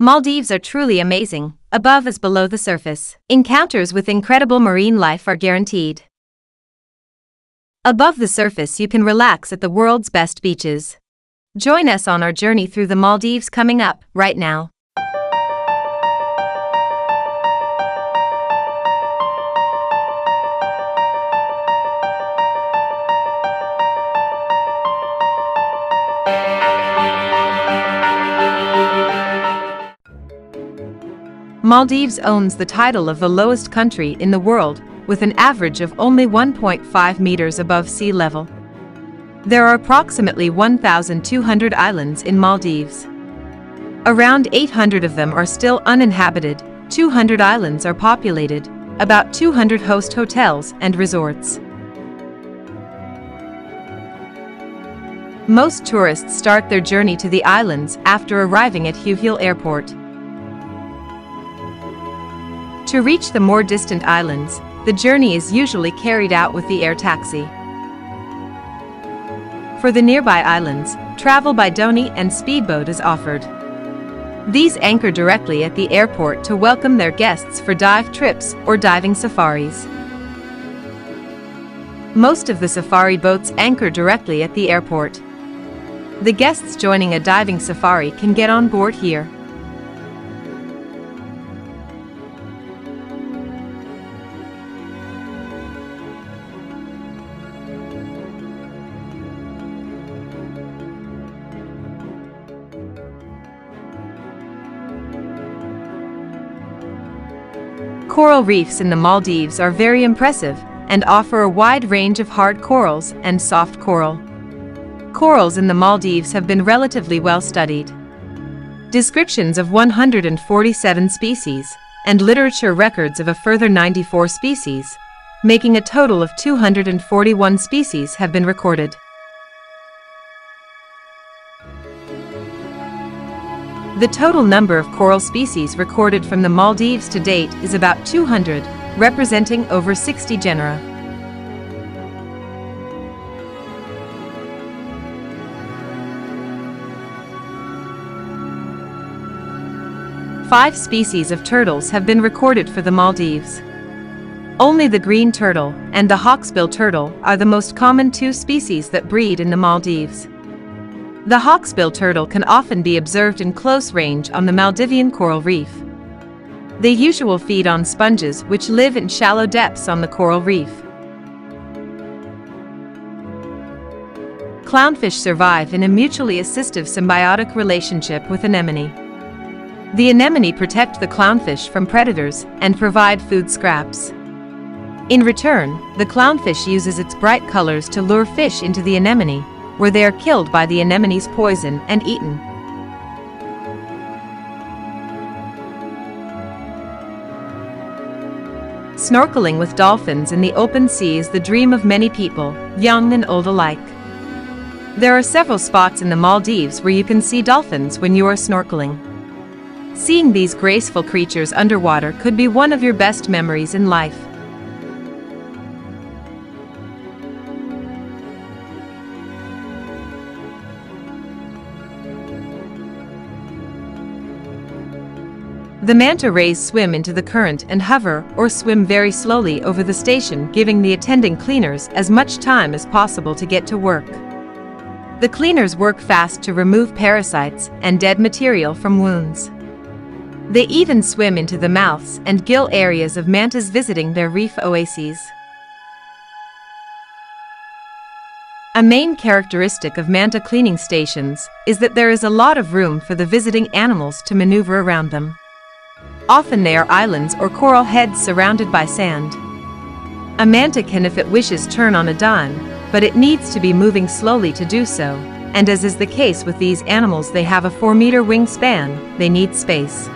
Maldives are truly amazing, above as below the surface. Encounters with incredible marine life are guaranteed. Above the surface, you can relax at the world's best beaches. Join us on our journey through the Maldives coming up, right now. Maldives owns the title of the lowest country in the world, with an average of only 1.5 meters above sea level. There are approximately 1,200 islands in Maldives. Around 800 of them are still uninhabited, 200 islands are populated, about 200 host hotels and resorts. Most tourists start their journey to the islands after arriving at Hulhule Airport. To reach the more distant islands, the journey is usually carried out with the air taxi. For the nearby islands, travel by dhoni and speedboat is offered. These anchor directly at the airport to welcome their guests for dive trips or diving safaris. Most of the safari boats anchor directly at the airport. The guests joining a diving safari can get on board here. Coral reefs in the Maldives are very impressive and offer a wide range of hard corals and soft coral. Corals in the Maldives have been relatively well studied. Descriptions of 147 species and literature records of a further 94 species, making a total of 241 species have been recorded. The total number of coral species recorded from the Maldives to date is about 200, representing over 60 genera. Five species of turtles have been recorded for the Maldives. Only the green turtle and the hawksbill turtle are the most common two species that breed in the Maldives. The hawksbill turtle can often be observed in close range on the Maldivian coral reef. They usually feed on sponges which live in shallow depths on the coral reef. Clownfish survive in a mutually assistive symbiotic relationship with anemone. The anemone protect the clownfish from predators and provide food scraps. In return, the clownfish uses its bright colors to lure fish into the anemone, where they are killed by the anemone's poison and eaten. Snorkeling with dolphins in the open sea is the dream of many people, young and old alike. There are several spots in the Maldives where you can see dolphins when you are snorkeling. Seeing these graceful creatures underwater could be one of your best memories in life. The manta rays swim into the current and hover or swim very slowly over the station giving the attending cleaners as much time as possible to get to work. The cleaners work fast to remove parasites and dead material from wounds. They even swim into the mouths and gill areas of mantas visiting their reef oases. A main characteristic of manta cleaning stations is that there is a lot of room for the visiting animals to maneuver around them. Often they are islands or coral heads surrounded by sand. A manta can if it wishes turn on a dime, but it needs to be moving slowly to do so, and as is the case with these animals they have a 4 meter wingspan, they need space.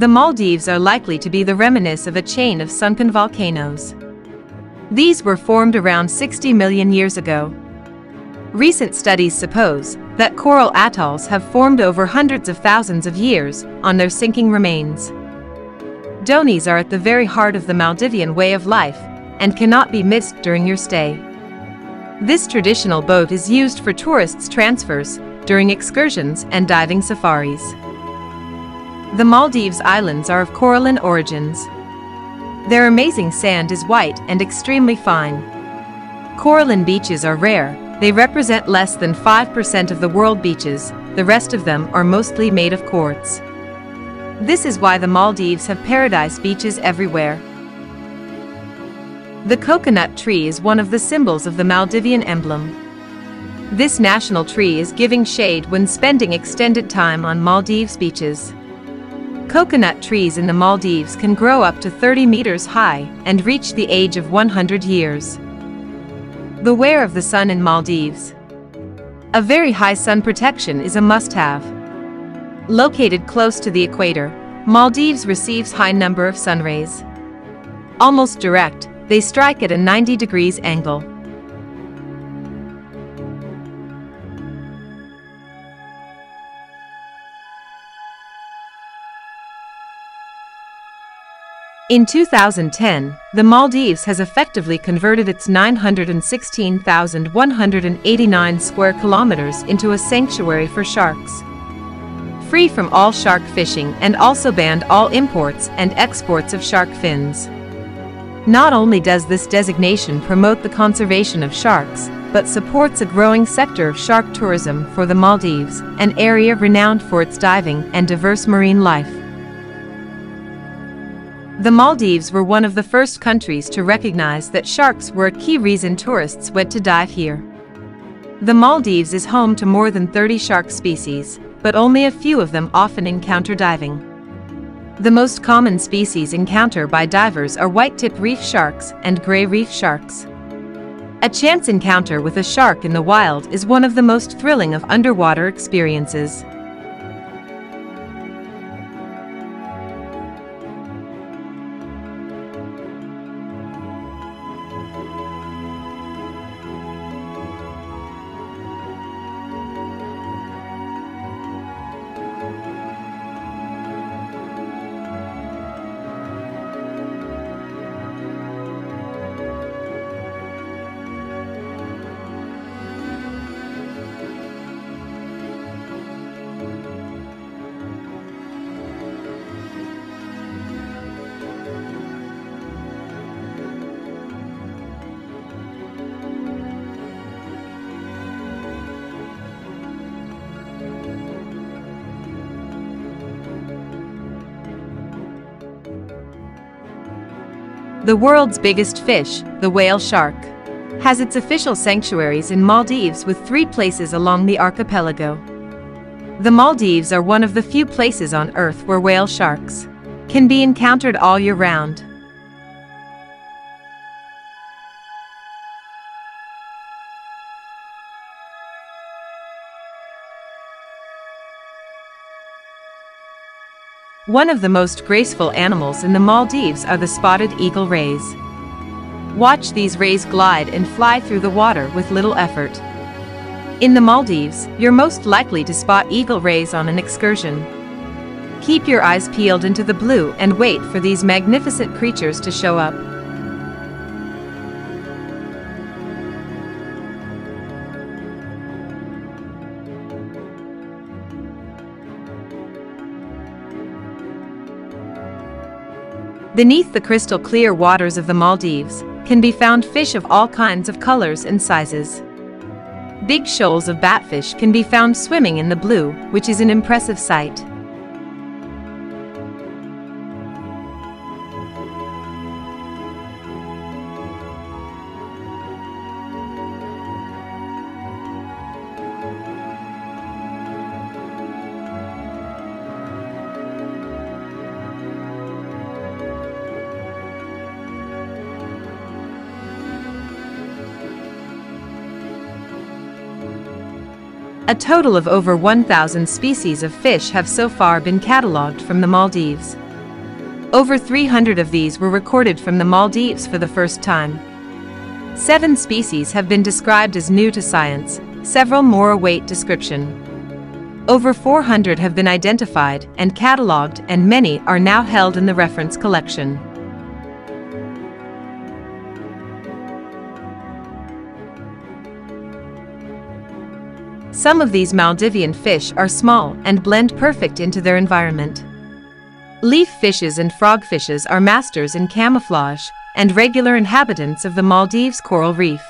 The Maldives are likely to be the reminiscence of a chain of sunken volcanoes. These were formed around 60 million years ago. Recent studies suppose that coral atolls have formed over hundreds of thousands of years on their sinking remains. Dhonis are at the very heart of the Maldivian way of life and cannot be missed during your stay. This traditional boat is used for tourists' transfers, during excursions and diving safaris. The Maldives Islands are of coralline origins. Their amazing sand is white and extremely fine. Coralline beaches are rare, they represent less than 5% of the world beaches, the rest of them are mostly made of quartz. This is why the Maldives have paradise beaches everywhere. The coconut tree is one of the symbols of the Maldivian emblem. This national tree is giving shade when spending extended time on Maldives beaches. Coconut trees in the Maldives can grow up to 30 meters high and reach the age of 100 years. Beware of the sun in Maldives. A very high sun protection is a must-have. Located close to the equator, Maldives receives high number of sun rays. Almost direct, they strike at a 90 degrees angle. In 2010, the Maldives has effectively converted its 916,189 square kilometers into a sanctuary for sharks. Free from all shark fishing and also banned all imports and exports of shark fins. Not only does this designation promote the conservation of sharks, but supports a growing sector of shark tourism for the Maldives, an area renowned for its diving and diverse marine life. The Maldives were one of the first countries to recognize that sharks were a key reason tourists went to dive here. The Maldives is home to more than 30 shark species, but only a few of them often encounter diving. The most common species encountered by divers are white-tip reef sharks and gray reef sharks. A chance encounter with a shark in the wild is one of the most thrilling of underwater experiences. The world's biggest fish, the whale shark, has its official sanctuaries in Maldives with three places along the archipelago. The Maldives are one of the few places on Earth where whale sharks can be encountered all year round. One of the most graceful animals in the Maldives are the spotted eagle rays. Watch these rays glide and fly through the water with little effort. In the Maldives, you're most likely to spot eagle rays on an excursion. Keep your eyes peeled into the blue and wait for these magnificent creatures to show up. Beneath the crystal clear waters of the Maldives, can be found fish of all kinds of colors and sizes. Big shoals of batfish can be found swimming in the blue, which is an impressive sight. A total of over 1,000 species of fish have so far been catalogued from the Maldives. Over 300 of these were recorded from the Maldives for the first time. Seven species have been described as new to science, several more await description. Over 400 have been identified and catalogued and many are now held in the reference collection. Some of these Maldivian fish are small and blend perfect into their environment. Leaf fishes and frogfishes are masters in camouflage and regular inhabitants of the Maldives coral reef.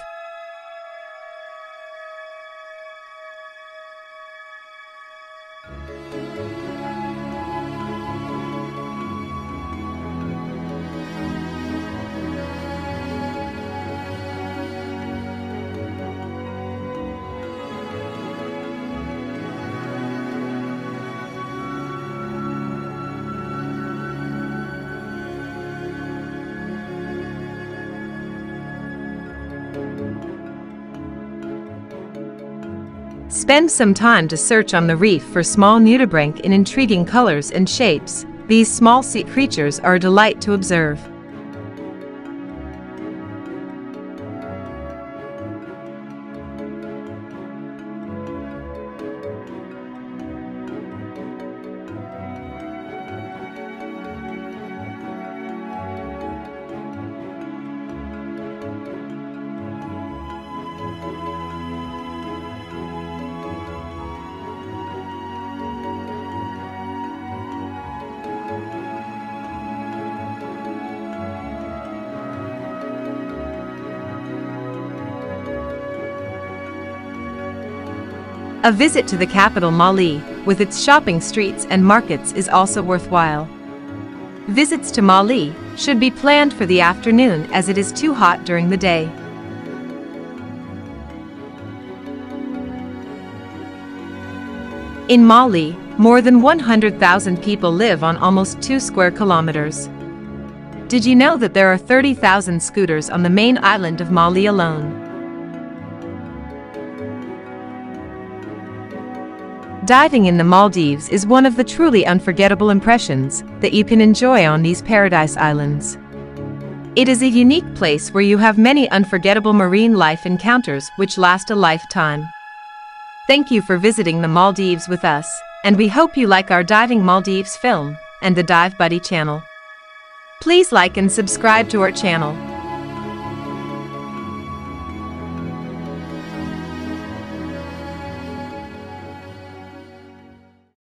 Spend some time to search on the reef for small nudibranch in intriguing colors and shapes. These small sea creatures are a delight to observe. A visit to the capital Malé, with its shopping streets and markets is also worthwhile. Visits to Malé should be planned for the afternoon as it is too hot during the day. In Malé, more than 100,000 people live on almost 2 square kilometers. Did you know that there are 30,000 scooters on the main island of Malé alone? Diving in the Maldives is one of the truly unforgettable impressions that you can enjoy on these paradise islands. It is a unique place where you have many unforgettable marine life encounters which last a lifetime. Thank you for visiting the Maldives with us, and we hope you like our Diving Maldives film and the Dive Buddy channel. Please like and subscribe to our channel